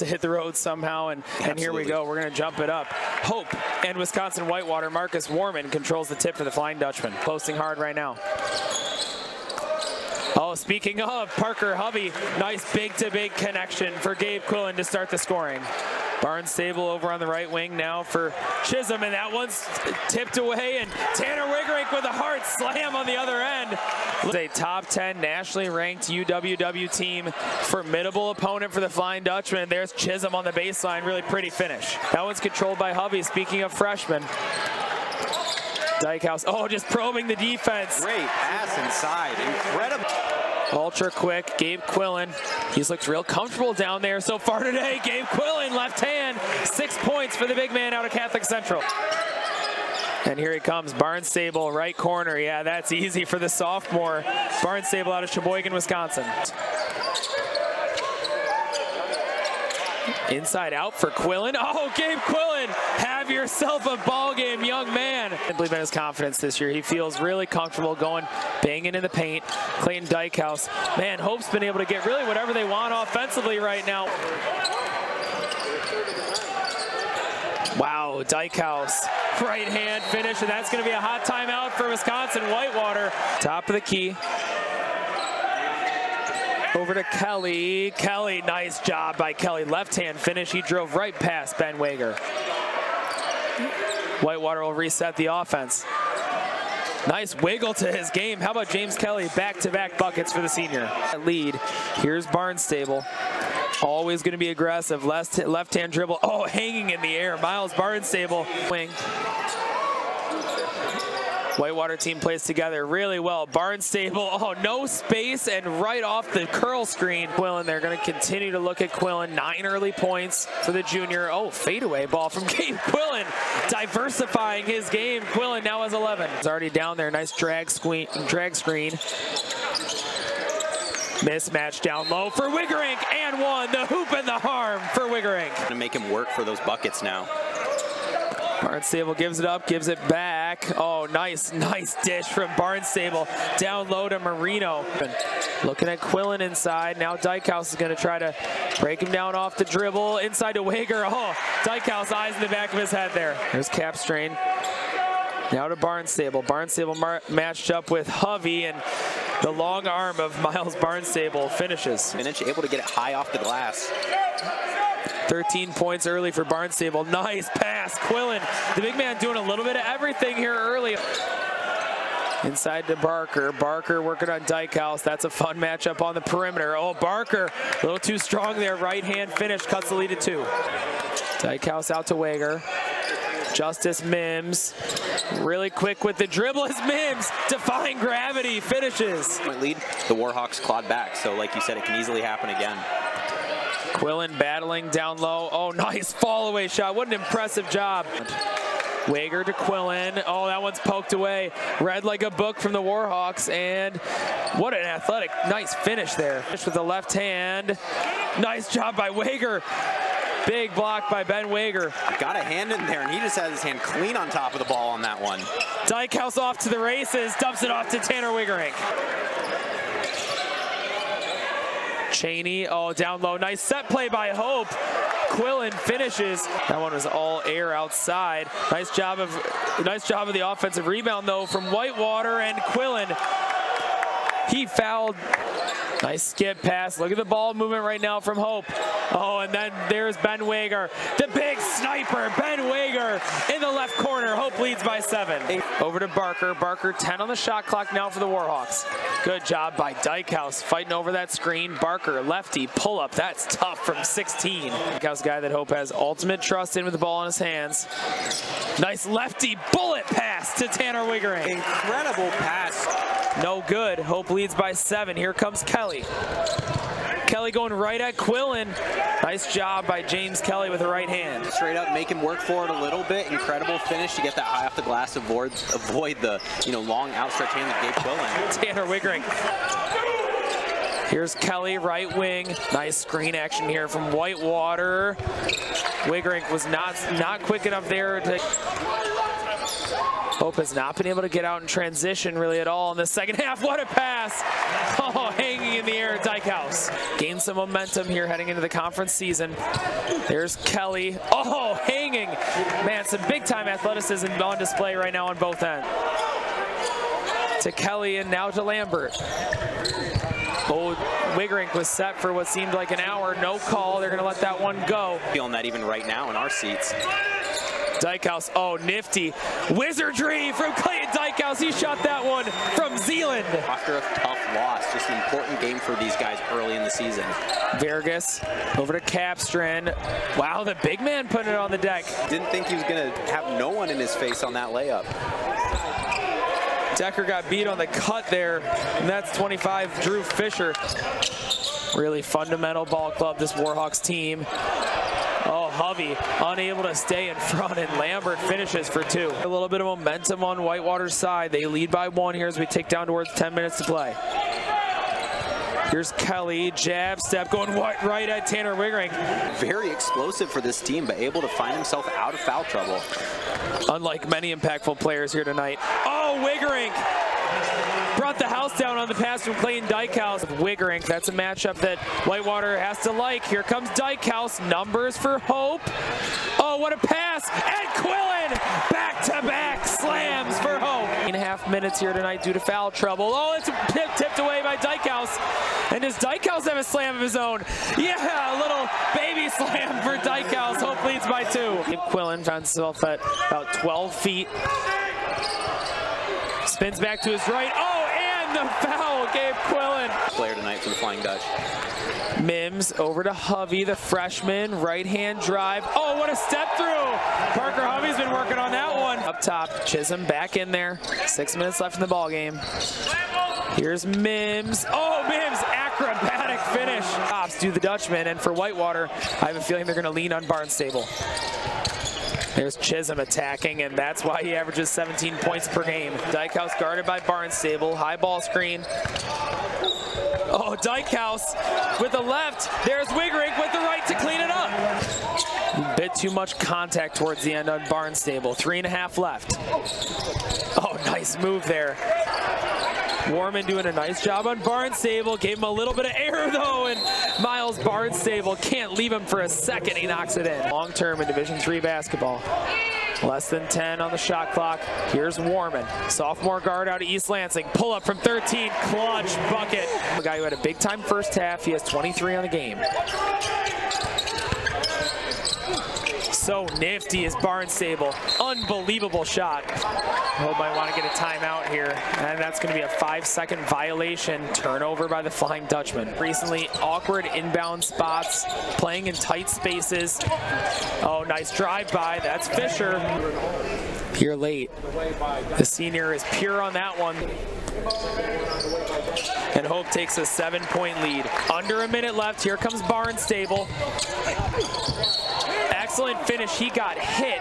to hit the road somehow, and, and here we go. We're going to jump it up. Hope and Wisconsin Whitewater. Marcus Warman controls the tip for the Flying Dutchman. Posting hard right now. Oh, speaking of, Parker Hovey, nice big-to-big connection for Gabe Quillen to start the scoring. Barnstable over on the right wing now for Chisholm, and that one's tipped away, and Tanner Wigerink with a hard slam on the other end. A top 10 nationally ranked UWW team, formidable opponent for the Flying Dutchman. There's Chisholm on the baseline, really pretty finish. That one's controlled by Hovey, speaking of freshmen. Dykhouse, oh, just probing the defense. Great pass inside, incredible. Ultra quick, Gabe Quillen. He's looked real comfortable down there so far today. Gabe Quillen, left hand, six points for the big man out of Catholic Central. And here he comes, Barnstable, right corner. Yeah, that's easy for the sophomore. Barnstable out of Sheboygan, Wisconsin. Inside out for Quillen. Oh, Gabe Quillen, have yourself a ball game, young man. I believe in his confidence this year. He feels really comfortable going, banging in the paint. Clayton Dykhouse, man, Hope's been able to get really whatever they want offensively right now. Wow, Dykhouse, right hand finish, and that's going to be a hot timeout for Wisconsin Whitewater. Top of the key. Over to Kelly. Kelly, nice job by Kelly. Left hand finish. He drove right past Ben Wager. Whitewater will reset the offense. Nice wiggle to his game. How about James Kelly? Back-to-back -back buckets for the senior. Lead. Here's Barnstable. Always going to be aggressive. Left, left hand dribble. Oh, hanging in the air. Miles Barnstable. Wing. Whitewater team plays together really well. Barnstable, oh, no space and right off the curl screen. Quillen, they're going to continue to look at Quillen. Nine early points for the junior. Oh, fadeaway ball from Gabe Quillen, diversifying his game. Quillen now has 11. He's already down there. Nice drag, screen, drag screen. Mismatch down low for Wigerink and one. The hoop and the harm for Wigerink. To make him work for those buckets now. Barnstable gives it up, gives it back. Oh, nice, nice dish from Barnstable. Down low to Marino. Looking at Quillen inside. Now Dykhouse is going to try to break him down off the dribble. Inside to Wager. Oh, Dykhouse eyes in the back of his head there. There's Capstrain. Now to Barnstable. Barnstable matched up with Hovey and the long arm of Miles Barnstable finishes. Finish able to get it high off the glass. 13 points early for Barnstable. Nice pass. Quillen, the big man doing a little bit of everything here early. Inside to Barker. Barker working on Dykhouse. That's a fun matchup on the perimeter. Oh, Barker, a little too strong there. Right hand finish, cuts the lead to two. Dykhouse out to Wager. Justice Mims, really quick with the dribble as Mims, defying gravity, finishes. Lead, the Warhawks clawed back, so like you said, it can easily happen again. Quillen battling down low. Oh, nice fall away shot. What an impressive job. Wager to Quillen. Oh, that one's poked away. Read like a book from the Warhawks. And what an athletic, nice finish there. Finish With the left hand. Nice job by Wager. Big block by Ben Wager. Got a hand in there, and he just has his hand clean on top of the ball on that one. Dykhouse off to the races, dumps it off to Tanner Wigerink. Cheney, oh, down low. Nice set play by Hope. Quillen finishes. That one was all air outside. Nice job of nice job of the offensive rebound though from Whitewater and Quillen. He fouled Nice skip pass. Look at the ball movement right now from Hope. Oh, and then there's Ben Wager. The big sniper, Ben Wager in the left corner. Hope leads by seven. Over to Barker. Barker 10 on the shot clock now for the Warhawks. Good job by Dykhouse fighting over that screen. Barker, lefty, pull up. That's tough from 16. Dykhouse guy that Hope has ultimate trust in with the ball in his hands. Nice lefty bullet pass to Tanner Wigerink. Incredible pass. No good. Hope leads by seven. Here comes Kelly. Kelly going right at Quillen. Nice job by James Kelly with the right hand. Straight up make him work for it a little bit. Incredible finish to get that high off the glass, avoid, avoid the you know long outstretched hand that Gabe Quillen. Tanner Wigerink. Here's Kelly, right wing. Nice screen action here from Whitewater. Wigerink was not, not quick enough there to Hope has not been able to get out in transition really at all in the second half. What a pass! Oh, hanging in the air, at Dykhouse. Gain some momentum here heading into the conference season. There's Kelly. Oh, hanging. Man, some big time athleticism on display right now on both ends. To Kelly and now to Lambert. Old Wigerink was set for what seemed like an hour. No call. They're going to let that one go. Feeling that even right now in our seats. Dykhouse, oh, nifty. Wizardry from Clayton Dykhouse. He shot that one from Zeeland. After a tough loss, just an important game for these guys early in the season. Vargas over to Capstran. Wow, the big man putting it on the deck. Didn't think he was going to have no one in his face on that layup. Decker got beat on the cut there, and that's 25, Drew Fisher. Really fundamental ball club, this Warhawks team. Oh, Hovey unable to stay in front, and Lambert finishes for two. A little bit of momentum on Whitewater's side. They lead by one here as we take down towards 10 minutes to play. Here's Kelly, jab step, going right at Tanner Wigerink. Very explosive for this team, but able to find himself out of foul trouble. Unlike many impactful players here tonight. Oh, Wigerink brought the house down on the pass from Clayton Dykhouse. Wigerink, that's a matchup that Whitewater has to like. Here comes Dykhouse, numbers for Hope. Oh, what a pass, and Quillen, back-to-back slams for Hope. Eight and a half minutes here tonight due to foul trouble. Oh, it's tipped away by Dykhouse. And does Dykhouse have a slam of his own? Yeah, a little baby slam for Dykhouse. Hope leads by two. Quillen found himself at about 12 feet. Spins back to his right. Oh, and the foul, Gabe Quillen. Player tonight for the Flying Dutch. Mims over to Hovey, the freshman, right-hand drive. Oh, what a step through. Parker Hovey's been working on that one. Up top, Chisholm back in there. Six minutes left in the ball game. Here's Mims. Oh, Mims, acrobatic finish. Ops do the Dutchman, and for Whitewater, I have a feeling they're going to lean on Barnstable. There's Chisholm attacking, and that's why he averages 17 points per game. Dykhouse guarded by Barnstable. High ball screen. Oh, Dykhouse with the left. There's Wigerink with the right to clean it up. Bit too much contact towards the end on Barnstable. Three and a half left. Oh, nice move there. Warman doing a nice job on Barnstable. Gave him a little bit of air though, and Miles Barnstable can't leave him for a second. He knocks it in. Long term in Division Three basketball. Less than 10 on the shot clock. Here's Warman, sophomore guard out of East Lansing. Pull up from 13, clutch bucket. A guy who had a big time first half. He has 23 on the game. So nifty is Barnstable. Unbelievable shot. Hope might want to get a timeout here. And that's going to be a five second violation. Turnover by the Flying Dutchman. Recently, awkward inbound spots, playing in tight spaces. Oh, nice drive by. That's Fisher. Here late. The senior is pure on that one. And Hope takes a seven point lead. Under a minute left. Here comes Barnstable. Excellent finish. He got hit.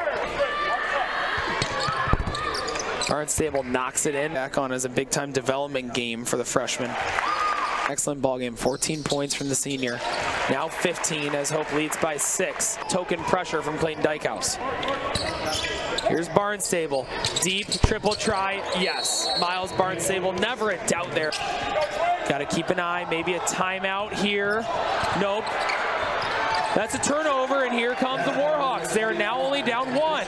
Barnstable knocks it in. Back on as a big time development game for the freshman. Excellent ball game. 14 points from the senior. Now 15 as Hope leads by six. Token pressure from Clayton Dykhouse. Here's Barnstable. Deep triple try. Yes. Miles Barnstable. Never a doubt there. Got to keep an eye. Maybe a timeout here. Nope. That's a turnover, and here comes the Warhawks. They're now only down one.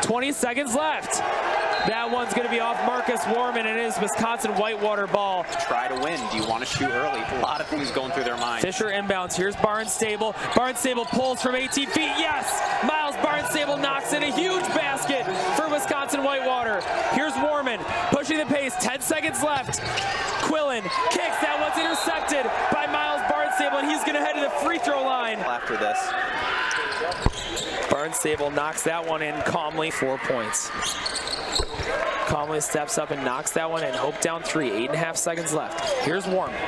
20 seconds left. That one's going to be off Marcus Warman, and it is Wisconsin Whitewater ball. Try to win. Do you want to shoot early? A lot of things going through their mind. Fisher inbounds. Here's Barnstable. Barnstable pulls from 18 feet. Yes! Miles Barnstable knocks in a huge basket for Wisconsin Whitewater. Here's Warman pushing the pace. 10 seconds left. Quillen kicks. That one's intercepted by Miles Barnstable, and he's going to head to the free throw line. After this. Barnstable knocks that one in calmly. Four points. Calmly steps up and knocks that one in. Hope down three. Eight and a half seconds left. Here's Warman.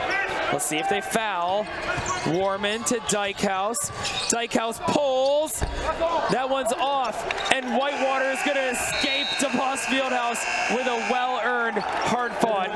Let's see if they foul. Warman to Dykhouse. Dykhouse pulls. That one's off. And Whitewater is going to escape DeVos Fieldhouse with a well-earned, hard-fought